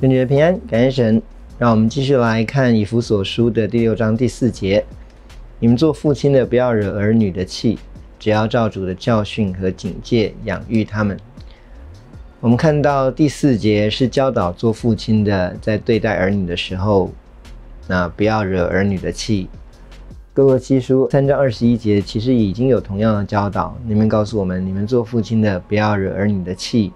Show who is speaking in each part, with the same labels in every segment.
Speaker 1: 愿你平安，感恩神。让我们继续来看以弗所书的第六章第四节：你们做父亲的，不要惹儿女的气，只要照主的教训和警戒养育他们。我们看到第四节是教导做父亲的，在对待儿女的时候，那不要惹儿女的气。哥罗西书三章二十一节其实已经有同样的教导，里面告诉我们：你们做父亲的，不要惹儿女的气。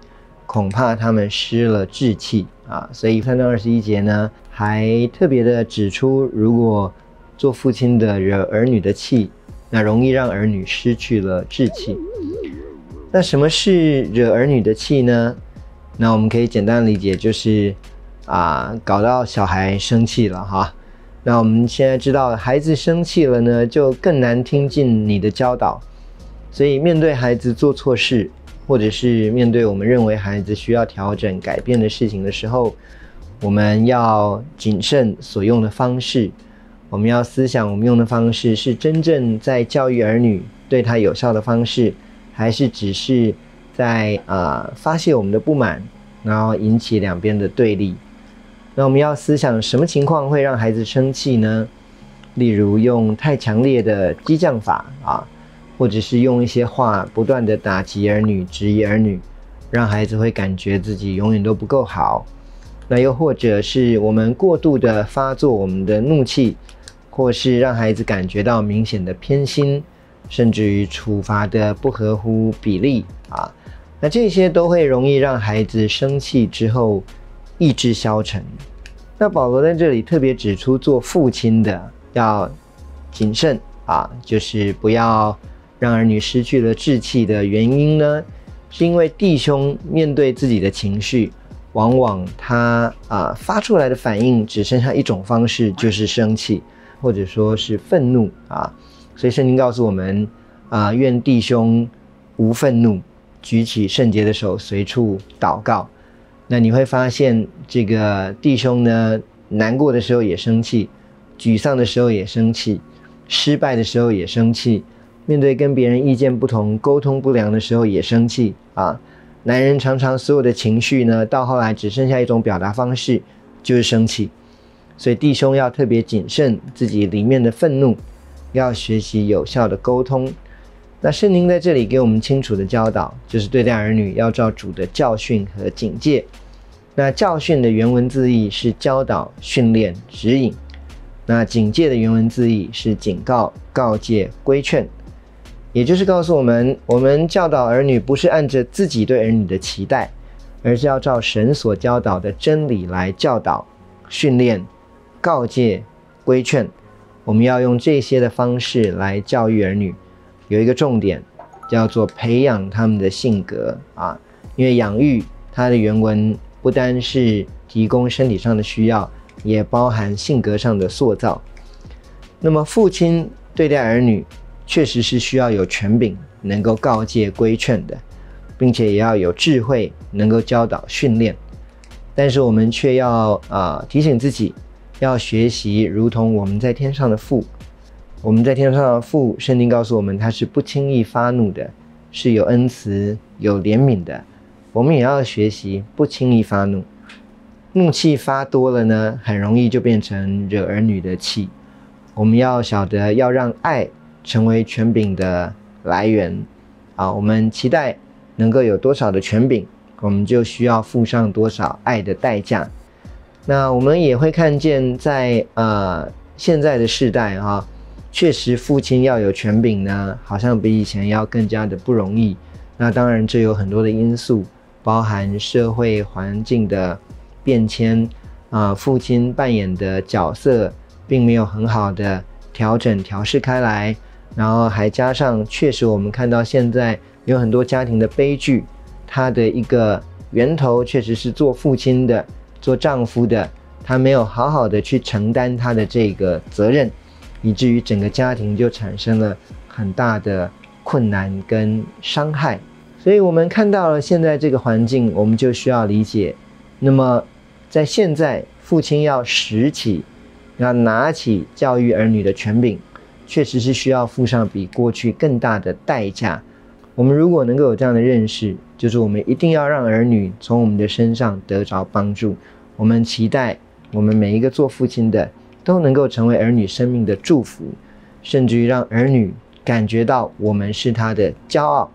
Speaker 1: 恐怕他们失了志气啊，所以三章二十一节呢，还特别的指出，如果做父亲的惹儿女的气，那容易让儿女失去了志气。那什么是惹儿女的气呢？那我们可以简单理解，就是啊，搞到小孩生气了哈。那我们现在知道，孩子生气了呢，就更难听进你的教导，所以面对孩子做错事。或者是面对我们认为孩子需要调整、改变的事情的时候，我们要谨慎所用的方式。我们要思想，我们用的方式是真正在教育儿女对他有效的方式，还是只是在啊发泄我们的不满，然后引起两边的对立？那我们要思想什么情况会让孩子生气呢？例如用太强烈的激将法啊。或者是用一些话不断的打击儿女、质疑儿女，让孩子会感觉自己永远都不够好。那又或者是我们过度的发作我们的怒气，或是让孩子感觉到明显的偏心，甚至于处罚的不合乎比例啊，那这些都会容易让孩子生气之后意志消沉。那保罗在这里特别指出，做父亲的要谨慎啊，就是不要。让儿女失去了志气的原因呢，是因为弟兄面对自己的情绪，往往他啊发出来的反应只剩下一种方式，就是生气，或者说是愤怒啊。所以圣经告诉我们啊，愿弟兄无愤怒，举起圣洁的手，随处祷告。那你会发现，这个弟兄呢，难过的时候也生气，沮丧的时候也生气，失败的时候也生气。面对跟别人意见不同、沟通不良的时候也生气啊！男人常常所有的情绪呢，到后来只剩下一种表达方式，就是生气。所以弟兄要特别谨慎自己里面的愤怒，要学习有效的沟通。那圣灵在这里给我们清楚的教导，就是对待儿女要照主的教训和警戒。那教训的原文字义是教导、训练、指引；那警戒的原文字义是警告、告诫、规劝。也就是告诉我们，我们教导儿女不是按着自己对儿女的期待，而是要照神所教导的真理来教导、训练、告诫、规劝。我们要用这些的方式来教育儿女。有一个重点，叫做培养他们的性格啊。因为养育它的原文不单是提供身体上的需要，也包含性格上的塑造。那么父亲对待儿女。确实是需要有权柄，能够告诫规劝的，并且也要有智慧，能够教导训练。但是我们却要啊提醒自己，要学习如同我们在天上的父。我们在天上的父，圣经告诉我们，他是不轻易发怒的，是有恩慈、有怜悯的。我们也要学习不轻易发怒。怒气发多了呢，很容易就变成惹儿女的气。我们要晓得，要让爱。成为权柄的来源啊，我们期待能够有多少的权柄，我们就需要付上多少爱的代价。那我们也会看见，在呃现在的世代哈，确实父亲要有权柄呢，好像比以前要更加的不容易。那当然这有很多的因素，包含社会环境的变迁啊，父亲扮演的角色并没有很好的调整调试开来。然后还加上，确实我们看到现在有很多家庭的悲剧，它的一个源头确实是做父亲的、做丈夫的，他没有好好的去承担他的这个责任，以至于整个家庭就产生了很大的困难跟伤害。所以我们看到了现在这个环境，我们就需要理解。那么在现在，父亲要拾起、要拿起教育儿女的权柄。确实是需要付上比过去更大的代价。我们如果能够有这样的认识，就是我们一定要让儿女从我们的身上得着帮助，我们期待我们每一个做父亲的都能够成为儿女生命的祝福，甚至于让儿女感觉到我们是他的骄傲。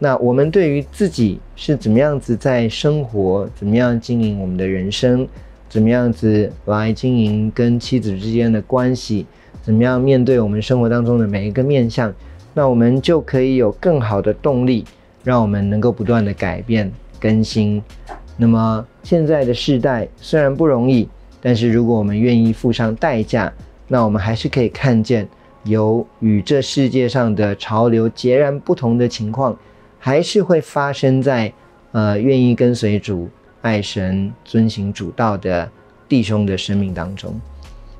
Speaker 1: 那我们对于自己是怎么样子在生活，怎么样经营我们的人生，怎么样子来经营跟妻子之间的关系，怎么样面对我们生活当中的每一个面向，那我们就可以有更好的动力，让我们能够不断的改变更新。那么现在的世代虽然不容易，但是如果我们愿意付上代价，那我们还是可以看见有与这世界上的潮流截然不同的情况。还是会发生在，呃，愿意跟随主、爱神、遵行主道的弟兄的生命当中。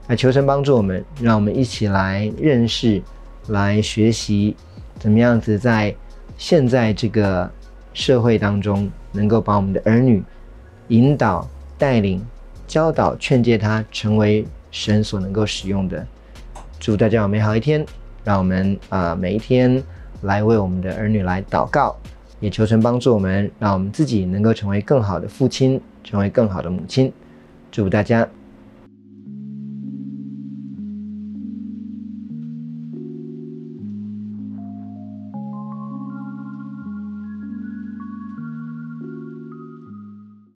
Speaker 1: 那求神帮助我们，让我们一起来认识、来学习，怎么样子在现在这个社会当中，能够把我们的儿女引导、带领、教导、劝诫他，成为神所能够使用的。祝大家有美好一天，让我们啊每一天。来为我们的儿女来祷告，也求神帮助我们，让我们自己能够成为更好的父亲，成为更好的母亲。祝福大家。